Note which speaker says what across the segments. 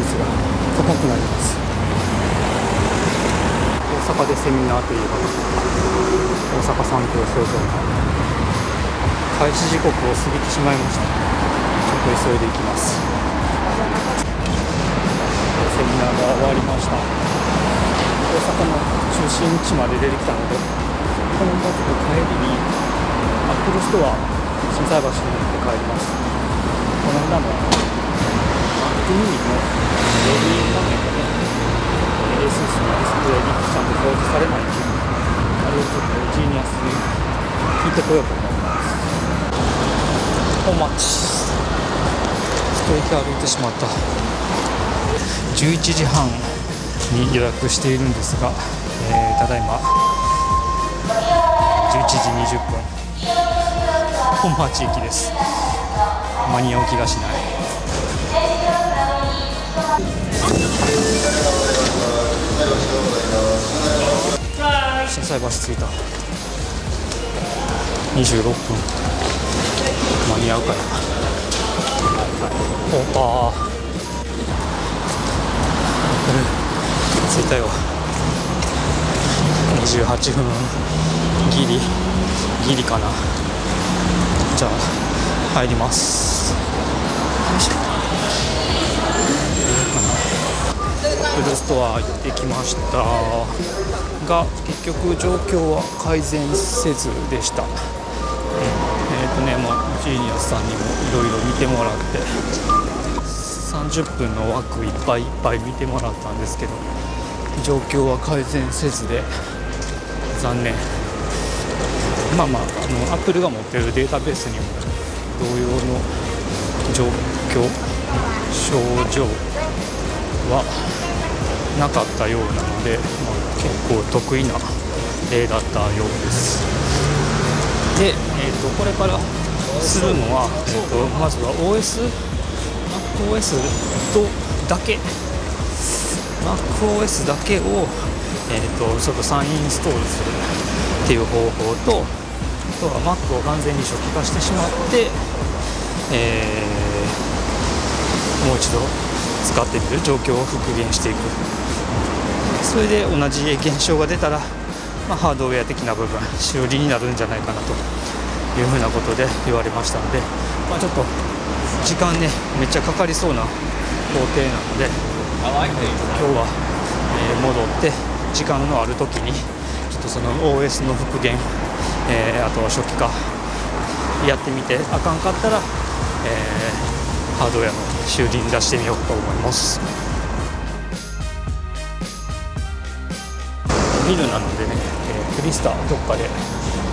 Speaker 1: 率が高くなります。大阪でセミナーといえば大阪産業創造館開始時刻を過ぎてしまいました。ちょっと急いでいきます。セミナーが終わりました。大阪の中心地まで出てきたのでこのまま帰りに Apple Store 心斎橋に行って帰ります。この間も Mac mini のレビュー画面がね ASUS のディスプレイにちゃんと表示されないっていうあれをちょっとジーニアスに聞いてこようと思いますお待ち一息歩いてしまった11時半に予約しているんですが、えー、ただいま11時20分本町駅です間に合う気がしない心斎橋着いた26分間に合うかなおっあ着いたよ。28分。ギリ。ギリかな。じゃあ入ります。フルストア行ってきました。が結局状況は改善せずでした、えー、とねまあジーニアスさんにもいろいろ見てもらって。30分の枠いっぱいいっぱい見てもらったんですけど状況は改善せずで残念。まあまああのアップルが持ってるデータベースにも同様の状況症状はなかったようなので、まあ、結構得意な例だったようです。で、えーと、これからするのは、えーと、まずは OSMacOS とだけ。MacOS だけを、えーと、ちょっと再インストールするっていう方法とあとは Mac を完全に初期化してしまって、えー、もう一度使ってみる状況を復元していく。それで同じ現象が出たら、まあ、ハードウェア的な部分修理になるんじゃないかなというふうなことで言われましたので、まあ、ちょっと時間ねめっちゃかかりそうな工程なので今日は、えー、戻って時間のある時にちょっとその OS の復元、えー、あとは初期化やってみてあかんかったら、えー、ハードウェアの修理に出してみようと思います。昼なのでね、えー、クリスタどっかで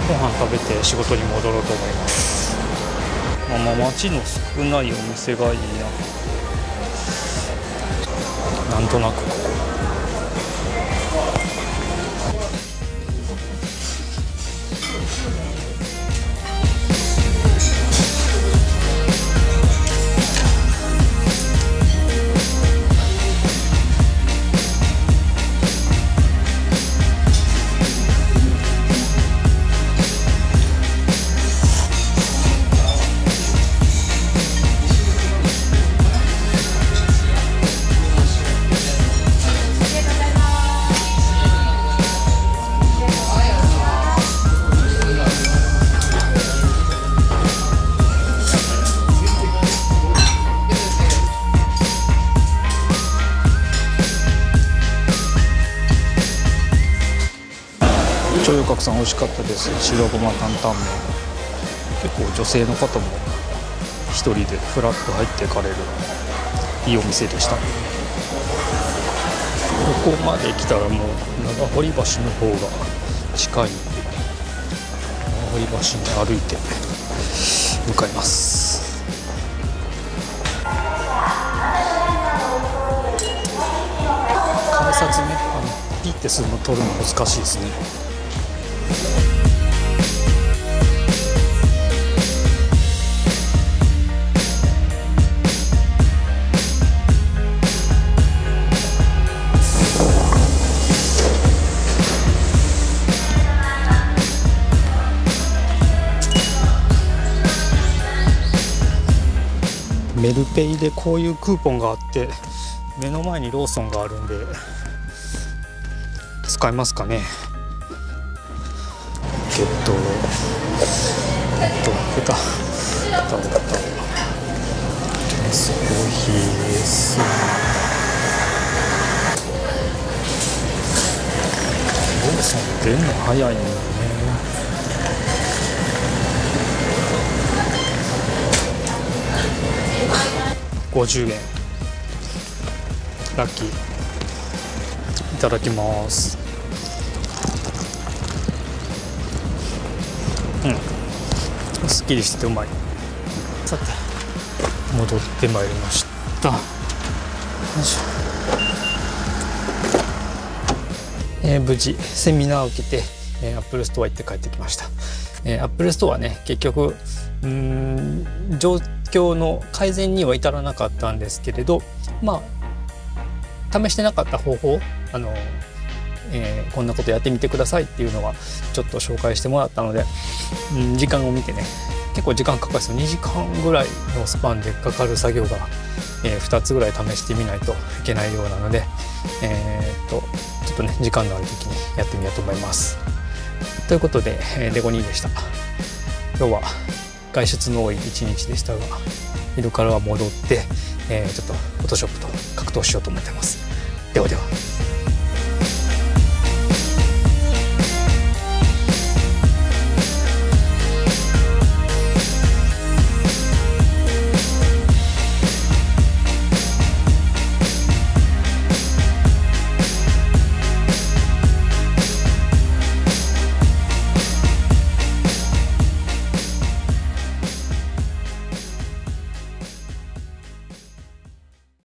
Speaker 1: ご飯食べて仕事に戻ろうと思います。まあまあ街の少ないお店がいいな。なんとなくここ。くさん美味しかったです。白ごま担々麺。結構女性の方も1人でフラッと入っていかれるいいお店でした。ここまで来たらもう長堀橋の方が近いので長堀橋に歩いて向かいます。改札ねあのピッてするの取るの難しいですね。メルペイでこういうクーポンがあって目の前にローソンがあるんで使えますかね？ゲットえっと豚豚豚すごいですローソン出るの早いんだよね50円ラッキーいただきますうん。すっきりしててうまい。さて。戻ってまいりました。よいしょ。えー、無事セミナーを受けて、えー、アップルストア行って帰ってきました、えー、アップルストアね結局うん状況の改善には至らなかったんですけれどまあ試してなかった方法あの、えー、こんなことやってみてくださいっていうのはちょっと紹介してもらったので、うん、時間を見てね結構時間かかるんですよ2時間ぐらいのスパンでかかる作業が、えー、2つぐらい試してみないといけないようなので、えー、っとちょっとね時間のある時にやってみようと思います。ということで、えー、レゴニーでした。今日は外出の多い一日でしたが昼からは戻って、えー、ちょっとフォトショップと格闘しようと思ってますではでは